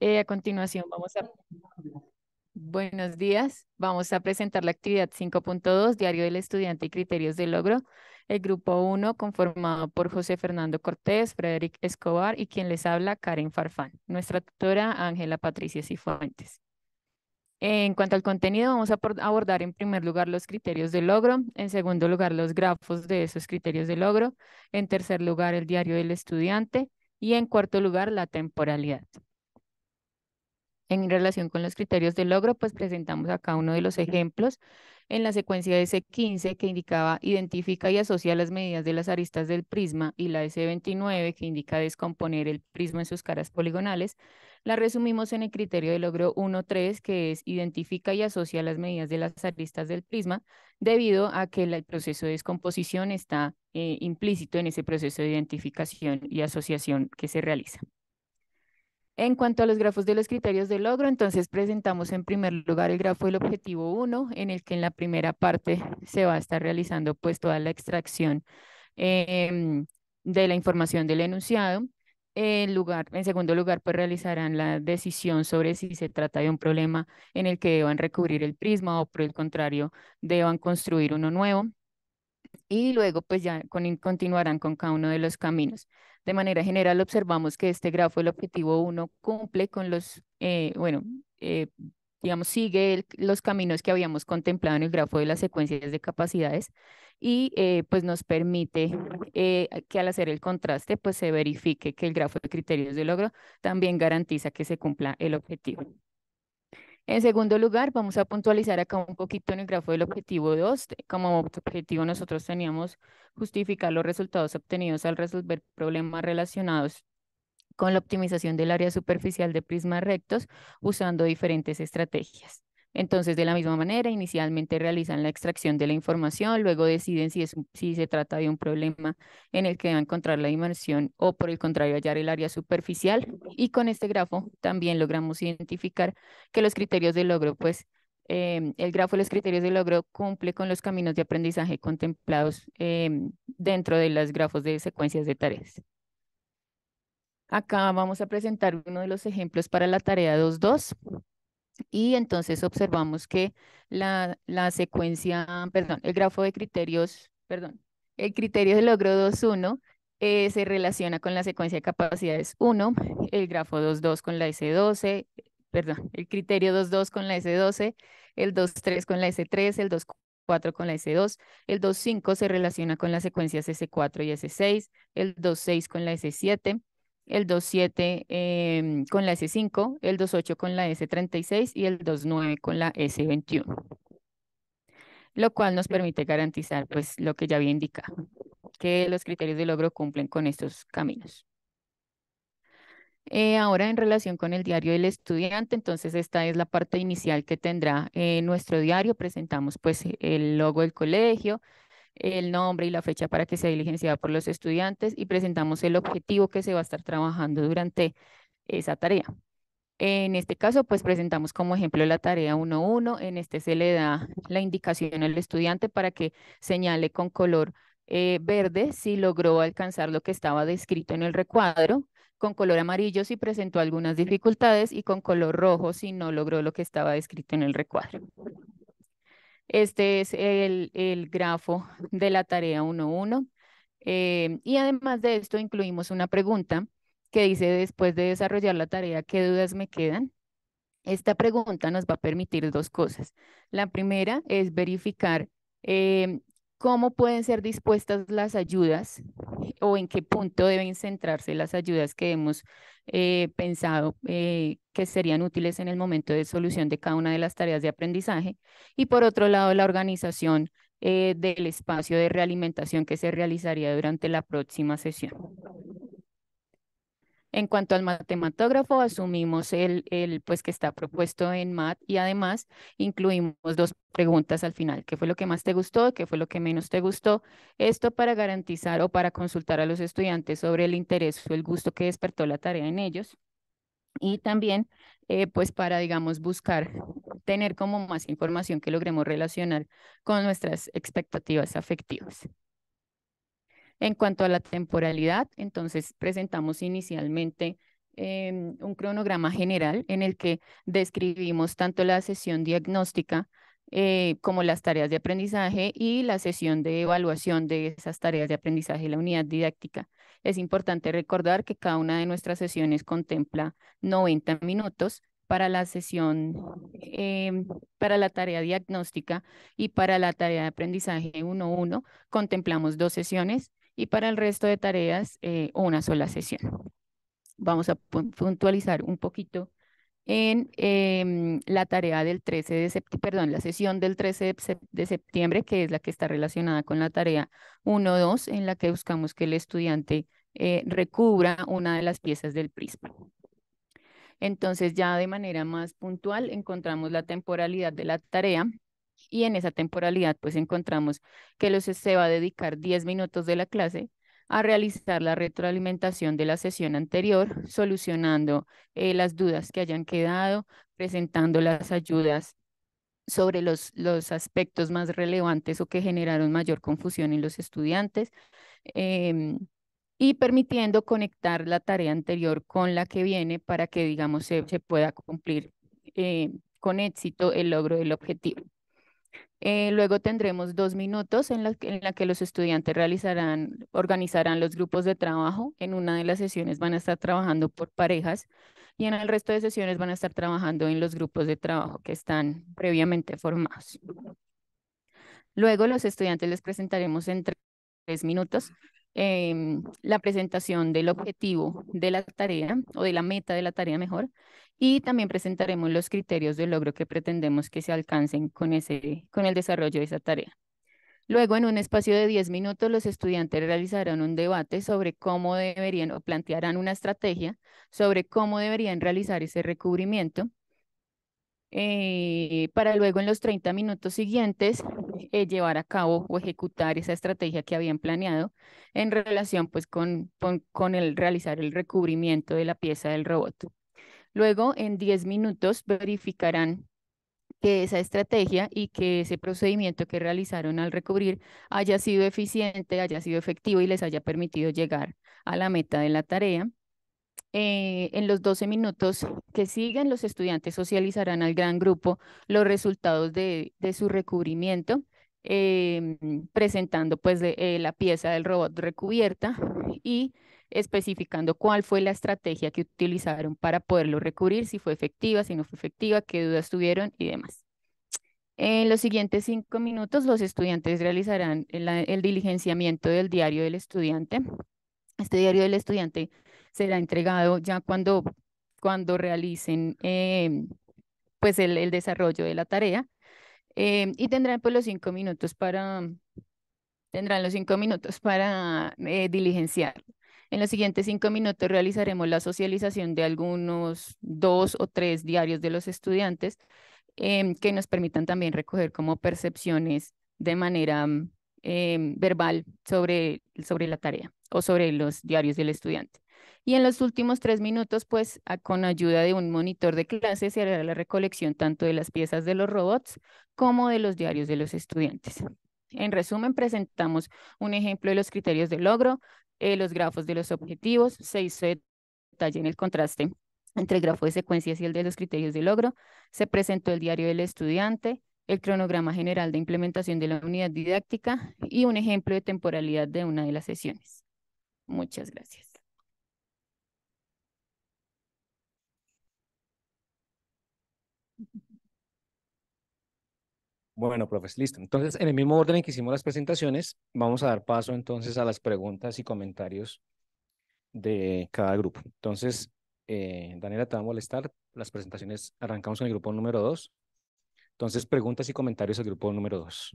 eh, a continuación vamos a... Buenos días. Vamos a presentar la actividad 5.2, Diario del Estudiante y Criterios de Logro. El grupo 1, conformado por José Fernando Cortés, Frederic Escobar y quien les habla, Karen Farfán. Nuestra tutora, Ángela Patricia Cifuentes. En cuanto al contenido, vamos a abordar en primer lugar los criterios de logro, en segundo lugar los grafos de esos criterios de logro, en tercer lugar el diario del estudiante y en cuarto lugar la temporalidad. En relación con los criterios de logro, pues presentamos acá uno de los ejemplos en la secuencia de S15 que indicaba identifica y asocia las medidas de las aristas del prisma y la S29 que indica descomponer el prisma en sus caras poligonales. La resumimos en el criterio de logro 1.3 que es identifica y asocia las medidas de las aristas del prisma debido a que el proceso de descomposición está eh, implícito en ese proceso de identificación y asociación que se realiza. En cuanto a los grafos de los criterios de logro, entonces presentamos en primer lugar el grafo del objetivo 1, en el que en la primera parte se va a estar realizando pues toda la extracción em, de la información del enunciado. En, lugar, en segundo lugar, pues realizarán la decisión sobre si se trata de un problema en el que deban recubrir el prisma o por el contrario, deban construir uno nuevo. Y luego pues ya continuarán con cada uno de los caminos. De manera general, observamos que este grafo, el objetivo 1, cumple con los, eh, bueno, eh, digamos, sigue los caminos que habíamos contemplado en el grafo de las secuencias de capacidades y eh, pues nos permite que al hacer el contraste, pues se verifique que el grafo de criterios de logro también garantiza que se cumpla el objetivo. En segundo lugar, vamos a puntualizar acá un poquito en el grafo del objetivo 2. Como objetivo nosotros teníamos justificar los resultados obtenidos al resolver problemas relacionados con la optimización del área superficial de prismas rectos usando diferentes estrategias. Entonces, de la misma manera, inicialmente realizan la extracción de la información, luego deciden si, es, si se trata de un problema en el que deben encontrar la dimensión o por el contrario hallar el área superficial. Y con este grafo también logramos identificar que los criterios de logro, pues em, el grafo de los criterios de logro cumple con los caminos de aprendizaje contemplados em, dentro de los grafos de secuencias de tareas. Acá vamos a presentar uno de los ejemplos para la tarea 2.2. Y entonces observamos que la, la secuencia, perdón, el grafo de criterios, perdón, el criterio de logro 2.1 eh, se relaciona con la secuencia de capacidades 1, el grafo 2.2 con la S12, perdón, el criterio 2.2 con la S12, el 2.3 con la S3, el 2.4 con la S2, el 2.5 se relaciona con las secuencias S4 y S6, el 2.6 con la S7, el 2.7 em, con la S5, el 2.8 con la S36 y el 2.9 con la S21, lo cual nos permite garantizar pues lo que ya había indicado, que los criterios de logro cumplen con estos caminos. Eh, ahora en relación con el diario del estudiante, entonces esta es la parte inicial que tendrá eh, nuestro diario. Presentamos pues el logo del colegio, el nombre y la fecha para que sea diligenciada por los estudiantes y presentamos el objetivo que se va a estar trabajando durante esa tarea. En este caso, pues presentamos como ejemplo la tarea 1.1. En este se le da la indicación al estudiante para que señale con color eh, verde si logró alcanzar lo que estaba descrito en el recuadro, con color amarillo si presentó algunas dificultades y con color rojo si no logró lo que estaba descrito en el recuadro. Este es el, grafo de la tarea 1.1. Eh, y además de esto incluimos una pregunta que dice después de desarrollar la tarea, ¿qué dudas me quedan? Esta pregunta nos va a permitir dos cosas. La primera es verificar eh, cómo pueden ser dispuestas las ayudas o en qué punto deben centrarse las ayudas que hemos eh, pensado eh, que serían útiles en el momento de solución de cada una de las tareas de aprendizaje. Y por otro lado, la organización eh, del espacio de realimentación que se realizaría durante la próxima sesión. En cuanto al matematógrafo, asumimos el, el, pues que está propuesto en MAT y además incluimos dos preguntas al final. ¿Qué fue lo que más te gustó? ¿Qué fue lo que menos te gustó? Esto para garantizar o para consultar a los estudiantes sobre el interés o el gusto que despertó la tarea en ellos. Y también, eh, pues para, digamos, buscar tener como más información que logremos relacionar con nuestras expectativas afectivas. En cuanto a la temporalidad, entonces presentamos inicialmente em, un cronograma general en el que describimos tanto la sesión diagnóstica eh, como las tareas de aprendizaje y la sesión de evaluación de esas tareas de aprendizaje, la unidad didáctica. Es importante recordar que cada una de nuestras sesiones contempla 90 minutos para la sesión, em, para la tarea diagnóstica y para la tarea de aprendizaje 1.1 contemplamos dos sesiones y para el resto de tareas eh, una sola sesión. Vamos a puntualizar un poquito en em, la tarea del 13 de septiembre, perdón, la sesión del 13 de septiembre, que es la que está relacionada con la tarea 1.2, en la que buscamos que el estudiante eh, recubra una de las piezas del prisma. Entonces ya de manera más puntual encontramos la temporalidad de la tarea y en esa temporalidad pues encontramos que los, se va a dedicar 10 minutos de la clase a realizar la retroalimentación de la sesión anterior, solucionando eh, las dudas que hayan quedado, presentando las ayudas sobre los, los aspectos más relevantes o que generaron mayor confusión en los estudiantes. Em, y permitiendo conectar la tarea anterior con la que viene para que, digamos, se, pueda cumplir eh, con éxito el logro del objetivo. Eh, luego tendremos dos minutos en la, que los estudiantes realizarán, organizarán los grupos de trabajo. En una de las sesiones van a estar trabajando por parejas y en el resto de sesiones van a estar trabajando en los grupos de trabajo que están previamente formados. Luego los estudiantes les presentaremos en tres minutos Em, la presentación del objetivo de la tarea o de la meta de la tarea mejor y también presentaremos los criterios de logro que pretendemos que se alcancen con, ese, con el desarrollo de esa tarea. Luego, en un espacio de 10 minutos, los estudiantes realizarán un debate sobre cómo deberían o plantearán una estrategia sobre cómo deberían realizar ese recubrimiento eh, para luego en los 30 minutos siguientes eh, llevar a cabo o ejecutar esa estrategia que habían planeado en relación pues con, con, el realizar el recubrimiento de la pieza del robot. Luego en 10 minutos verificarán que esa estrategia y que ese procedimiento que realizaron al recubrir haya sido eficiente, haya sido efectivo y les haya permitido llegar a la meta de la tarea. Eh, en los 12 minutos que siguen, los estudiantes socializarán al gran grupo los resultados de, su recubrimiento, em, presentando pues eh, la pieza del robot recubierta y especificando cuál fue la estrategia que utilizaron para poderlo recubrir, si fue efectiva, si no fue efectiva, qué dudas tuvieron y demás. En los siguientes cinco minutos, los estudiantes realizarán el diligenciamiento del diario del estudiante. Este diario del estudiante será entregado ya cuando, cuando realicen em, pues el, desarrollo de la tarea em, y tendrán pues los cinco minutos para, tendrán los cinco minutos para eh, diligenciar. En los siguientes cinco minutos realizaremos la socialización de algunos dos o tres diarios de los estudiantes em, que nos permitan también recoger como percepciones de manera verbal sobre, sobre la tarea o sobre los diarios del estudiante. Y en los últimos tres minutos, pues con ayuda de un monitor de clase se hará la recolección tanto de las piezas de los robots como de los diarios de los estudiantes. En resumen, presentamos un ejemplo de los criterios de logro, eh, los grafos de los objetivos, se hizo detalle en el contraste entre el grafo de secuencias y el de los criterios de logro, se presentó el diario del estudiante, el cronograma general de implementación de la unidad didáctica y un ejemplo de temporalidad de una de las sesiones. Muchas gracias. Bueno, profes, listo. Entonces, en el mismo orden en que hicimos las presentaciones, vamos a dar paso entonces a las preguntas y comentarios de cada grupo. Entonces, eh, Daniela, te va a molestar. Las presentaciones arrancamos con el grupo número dos. Entonces, preguntas y comentarios al grupo número dos.